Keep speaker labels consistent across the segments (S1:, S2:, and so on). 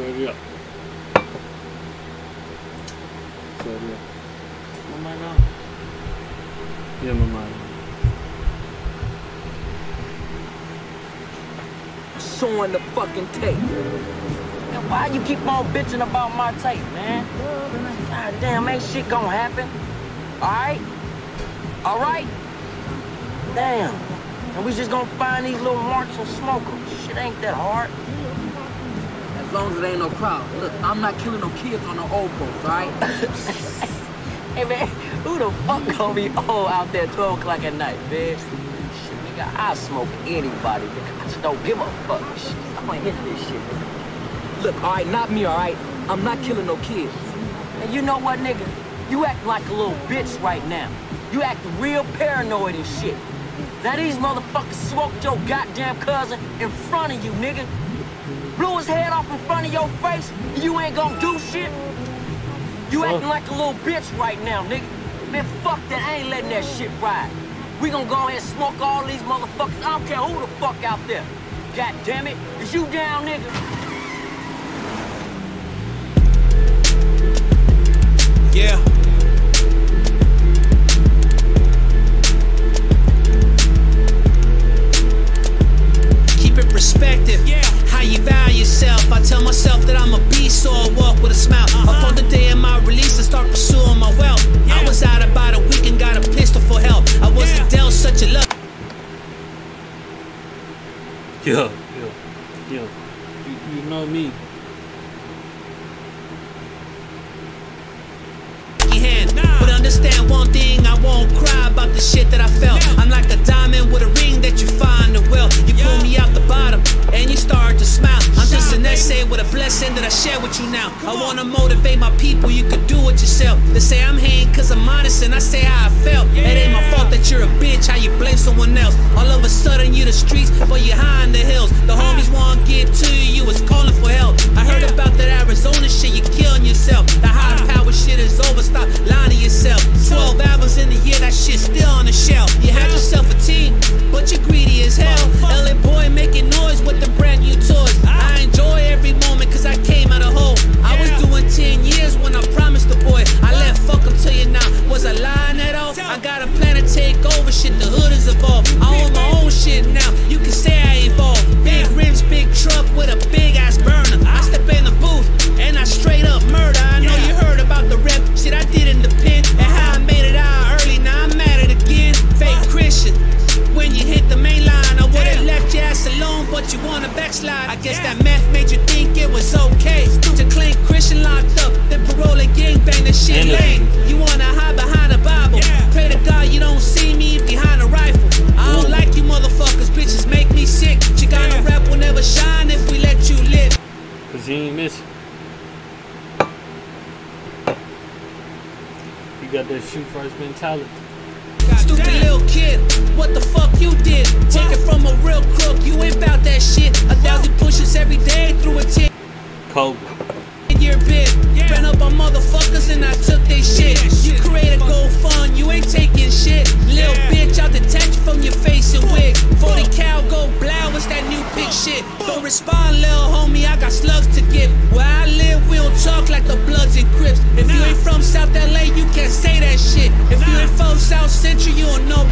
S1: Sorry up. Sorry up.
S2: Mama na.
S1: Yeah, mama.
S2: Showing the fucking tape. And why you keep on bitching about my tape, man? God damn, ain't shit gonna happen. Alright? Alright? Damn. And we just gonna find these little marks and smoke them. Shit ain't that hard.
S3: As long as it ain't no crowd. Look, I'm not killing no kids on no old folks, alright?
S2: Hey man, who the fuck gonna be old out there 12 o'clock at night, man? Shit, nigga, I'll smoke anybody, nigga. I just don't give a fuck. Shit, I'm gonna hit this shit.
S3: Look, alright, not me, alright? I'm not killing no kids.
S2: And you know what, nigga? You acting like a little bitch right now. You acting real paranoid and shit. Now these motherfuckers smoked your goddamn cousin in front of you, nigga. Blew his head off in front of your face, and you ain't gonna do shit? You acting like a little bitch right now, nigga. Man, fuck that. I ain't letting that shit ride. We gonna go ahead and smoke all these motherfuckers. I don't care who the fuck out there. God damn it. Is you down, nigga?
S4: Yeah.
S1: Yo, yo, yo. You, you know me.
S4: hand. But understand one thing, I won't cry about the shit that I felt. I'm like a diamond with a ring that you find in well. You pull me out the bottom and you start to smile. I'm just an essay with a blessing that I share with you now. I wanna motivate my people, you could do it yourself. They say I'm hating cause I'm honest and I say how I felt. It ain't my fault that you're a bitch, someone else. All of a sudden you the streets, but you're high in the hills. The homies wanna get to you, it's was calling for help. I heard about that Arizona shit, you killing yourself. The high uh. power shit is over, stop lying to yourself. 12 albums in a year, that shit still on the shelf. You had yourself a team, but you're greedy backslide. I guess that meth made you think it was okay to claim Christian locked up, then parole and gangbang. The shit lame. You wanna hide behind a Bible? Pray to God you don't see me behind a rifle. I don't like you motherfuckers, bitches make me sick. Chicano rap will never shine if we let you live.
S1: Cause he ain't missing. You got that shoot first mentality.
S4: Stupid kid, what the fuck you did? Take it from a real crook, you ain't bout that shit. A thousand pushes every day through a 10
S1: Kobe.
S4: year bid. Ran up on motherfuckers and I took they shit. You create a gold fund, you ain't taking shit. Little bitch, I'll detach you from your face and wig. 40 cow go blow, it's that new pig shit. Don't respond, little homie, I got slugs to give. Where I live, we don't talk like the Bloods and Crips. If you ain't from South LA, you can't say that shit. If you ain't from South Central, you don't know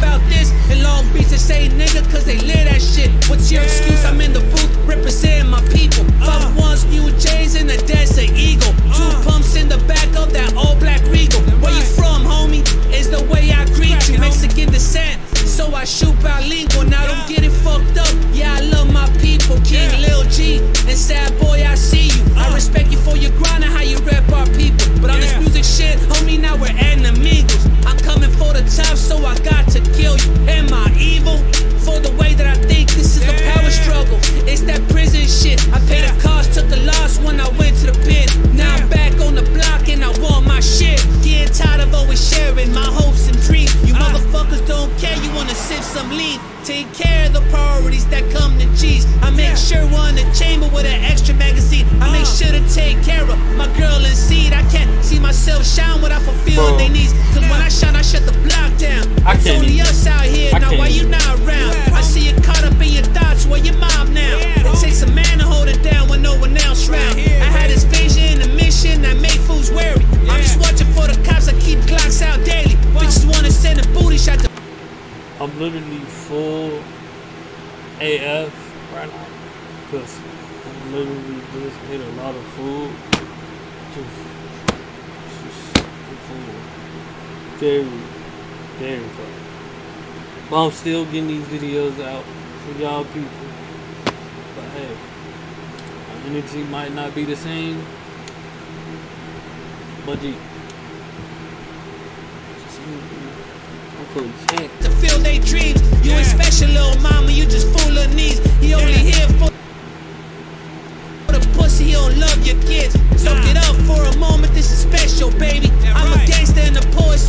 S4: cause they live that shit. What's your excuse? I'm in the booth representing my people. Five uh. ones, new J's, and a Desert Eagle. Uh. Two pumps in the back of that all black regal. Where you from, homie? Is the way I greet you. Mexican descent. So I shoot bilingual, now don't get it fucked up. Yeah, I love my people, King Lil G. And sad boy, Take care of the priorities that come to cheese. I make sure one in the chamber with an extra magazine. I make uh. sure to take care of my girl in seed. I can't see myself shine without I'm literally full
S1: AF right now because I literally just ate a lot of food. Just, just food. There we. But I'm still getting these videos out for y'all people. But hey, my energy might not be the same, but gee. Fully checked.
S4: to feel they dreams. You ain't special, little mama, you just full of needs. He only here for the pussy, he don't love your kids. Soak it up for a moment, this is special, baby. I'm a gangster and a poet,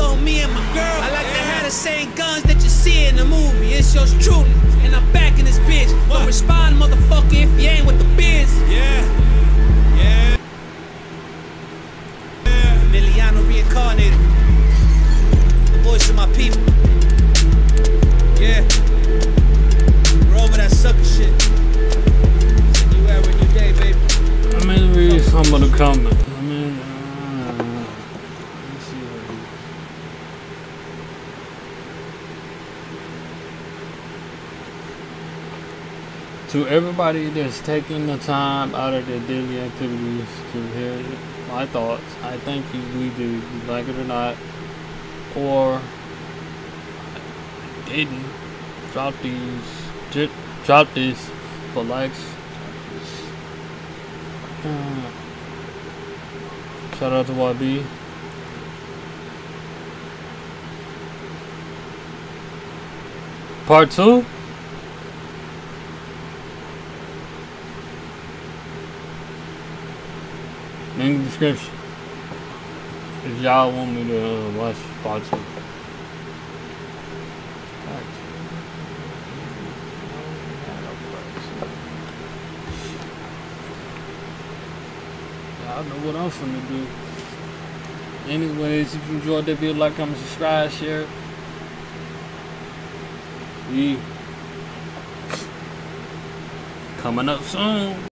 S4: sneakers on me and my girl. I like to have the same guns that you see in the movie. It's yours truly, and I'm back in this bitch. Don't respond, motherfucker, if you ain't with the biz. Yeah, yeah. Emiliano reincarnated, the voice of my people. Yeah, we're over that sucker shit. See you every new day, baby.
S1: I'm gonna read some of the comments. I mean, uh, let me see what he- Everybody that's taking the time out of their daily activities to hear my thoughts, I thank you. We do, you like it or not, or didn't drop these, drop this for likes. Uh, Shout out to YB. Part two? In the description. If y'all want me to uh, watch two. Y'all know what I'm finna do. Anyways, if you enjoyed that video, like, comment, subscribe, share. We coming up soon.